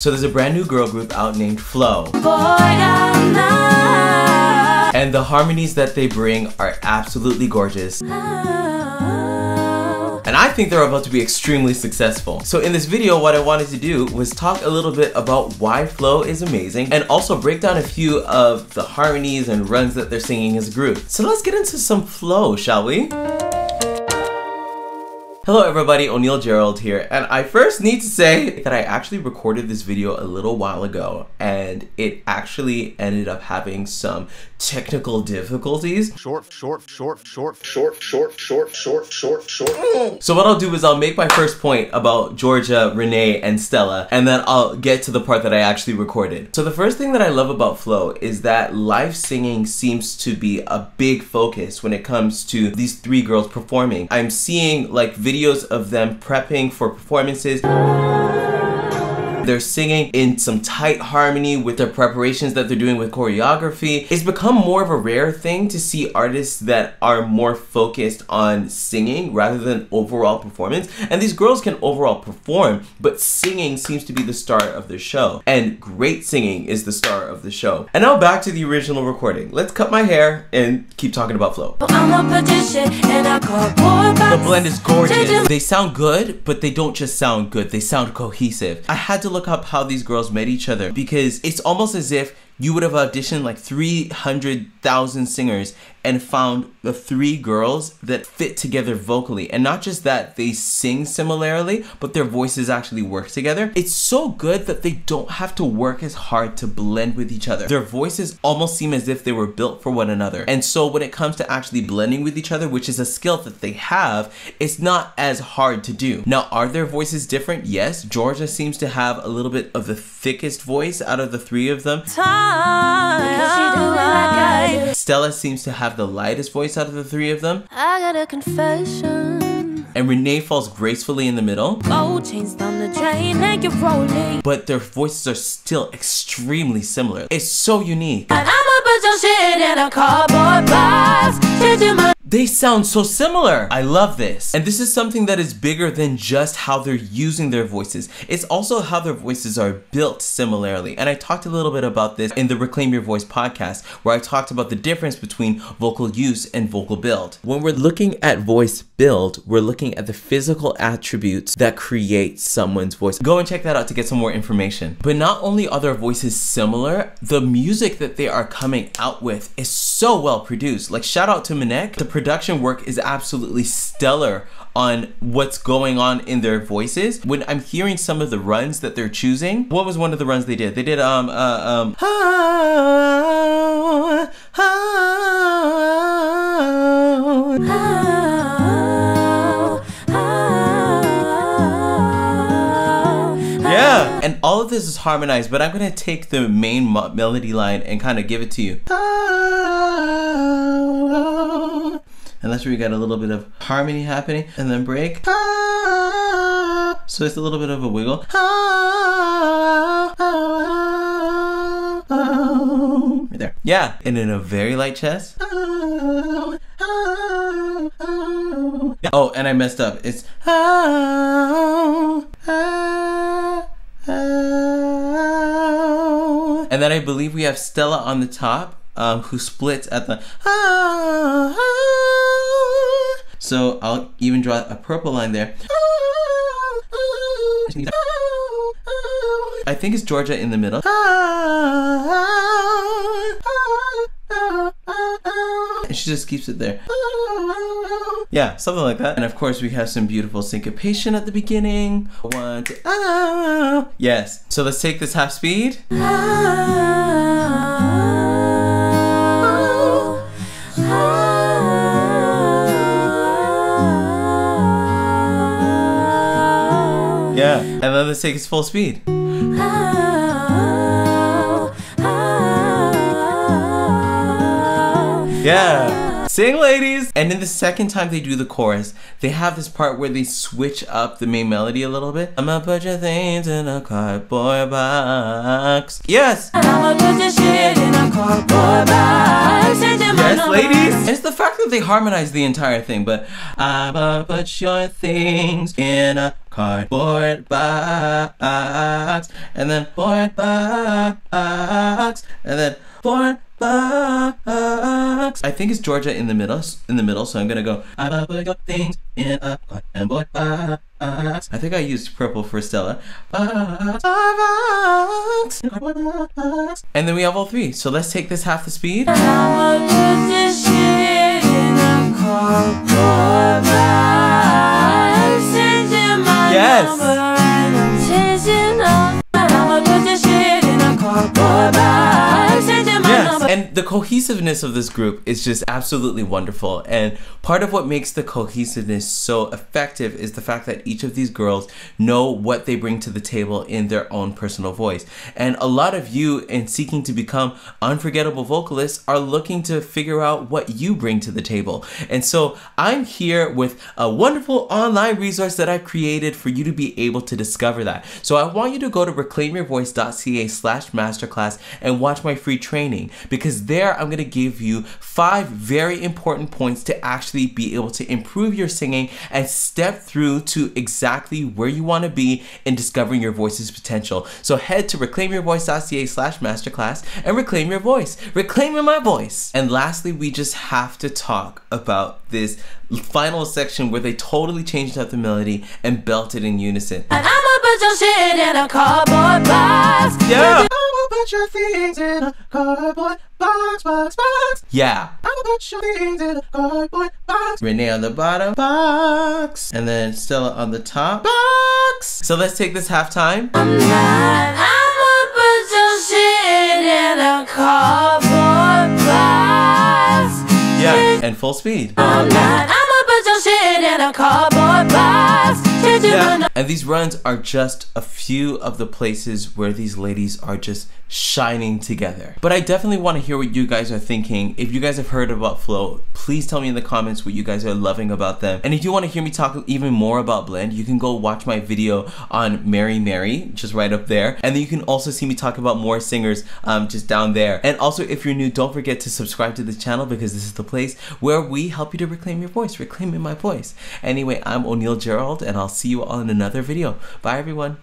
So there's a brand new girl group out named FLO. And the harmonies that they bring are absolutely gorgeous. And I think they're about to be extremely successful. So in this video, what I wanted to do was talk a little bit about why FLO is amazing and also break down a few of the harmonies and runs that they're singing as a group. So let's get into some FLO, shall we? Hello everybody, O'Neil Gerald here, and I first need to say that I actually recorded this video a little while ago, and it actually ended up having some technical difficulties. Short, short, short, short, short, short, short, short, short, short. Mm. So what I'll do is I'll make my first point about Jorja, Renee, and Stella, and then I'll get to the part that I actually recorded. So the first thing that I love about FLO is that live singing seems to be a big focus when it comes to these three girls performing. I'm seeing like videos videos of them prepping for performances. They're singing in some tight harmony with their preparations that they're doing with choreography. It's become more of a rare thing to see artists that are more focused on singing rather than overall performance. And these girls can overall perform, but singing seems to be the star of the show. And great singing is the star of the show. And now back to the original recording. Let's cut my hair and keep talking about FLO. The blend is gorgeous. They sound good, but they don't just sound good. They sound cohesive. I had to look look up how these girls met each other because it's almost as if you would have auditioned like 300,000 singers and found the three girls that fit together vocally. And not just that they sing similarly, but their voices actually work together. It's so good that they don't have to work as hard to blend with each other. Their voices almost seem as if they were built for one another. And so when it comes to actually blending with each other, which is a skill that they have, it's not as hard to do. Now, are their voices different? Yes. Jorja seems to have a little bit of the thickest voice out of the three of them. Stella seems to have the lightest voice out of the three of them. I got a confession. And Renee falls gracefully in the middle. Gold chains down the drain you're rolling. But their voices are still extremely similar. It's so unique. And I'ma put your shit in a cardboard box. They sound so similar. I love this. And this is something that is bigger than just how they're using their voices. It's also how their voices are built similarly. And I talked a little bit about this in the Reclaim Your Voice podcast, where I talked about the difference between vocal use and vocal build. When we're looking at voice build, we're looking at the physical attributes that create someone's voice. Go and check that out to get some more information. But not only are their voices similar, the music that they are coming out with is so well produced. Like shout out to MNEK, the production work is absolutely stellar on what's going on in their voices. When I'm hearing some of the runs that they're choosing, what was one of the runs they did? They did um uh, um ah, ah, Yeah, and all of this is harmonized, but I'm gonna take the main melody line and kind of give it to you. And that's where you got a little bit of harmony happening and then break. So it's a little bit of a wiggle. Right there. Yeah and in a very light chest. Oh and I messed up. It's and then I believe we have Stella on the top um, who splits at the. So I'll even draw a purple line there. I think it's Jorja in the middle. And she just keeps it there. Yeah, something like that. And of course, we have some beautiful syncopation at the beginning. One, two, ah. Yes. So let's take this half speed. Yeah, and then let's take it full speed. Yeah. Sing, ladies! And in the second time they do the chorus, they have this part where they switch up the main melody a little bit. I'ma put your things in a cardboard box. Yes! Yes, ladies! It's the fact that they harmonize the entire thing, but I'ma put your things in a cardboard box. And then board box. And then board box. I think it's Jorja in the middle. In the middle, so I'm gonna go. I put your things in a box. I think I used purple for Stella. Box. And then we have all three. So let's take this half the speed. And the cohesiveness of this group is just absolutely wonderful. And part of what makes the cohesiveness so effective is the fact that each of these girls know what they bring to the table in their own personal voice. And a lot of you, in seeking to become unforgettable vocalists, are looking to figure out what you bring to the table. And so I'm here with a wonderful online resource that I've created for you to be able to discover that. So I want you to go to reclaimyourvoice.ca slash masterclass and watch my free training because there I'm to give you five very important points to actually be able to improve your singing and step through to exactly where you want to be in discovering your voice's potential. So head to reclaimyourvoice.ca slash masterclass and reclaim your voice. Reclaiming my voice. And lastly, we just have to talk about this final section where they totally changed up the melody and belted in unison. And I'ma put your shit in a cardboard box. Yeah. I'ma put your things in a cardboard box, box, box. Yeah. I'ma put your things in a cardboard box. Renee on the bottom, box. And then Stella on the top, box. So let's take this halftime. I'm not, I'ma put your shit in a cardboard box. Yeah, and full speed. I'm not, I'ma put your shit in a cardboard box. Yeah. And these runs are just a few of the places where these ladies are just shining together. But I definitely want to hear what you guys are thinking. If you guys have heard about FLO, please tell me in the comments what you guys are loving about them. And if you want to hear me talk even more about Blend, you can go watch my video on Mary Mary, just right up there. And then you can also see me talk about more singers um, just down there. And also, if you're new, don't forget to subscribe to the channel because this is the place where we help you to reclaim your voice, reclaiming my voice. Anyway, I'm O'Neil Gerald, and I'll see you all in another video. Bye, everyone.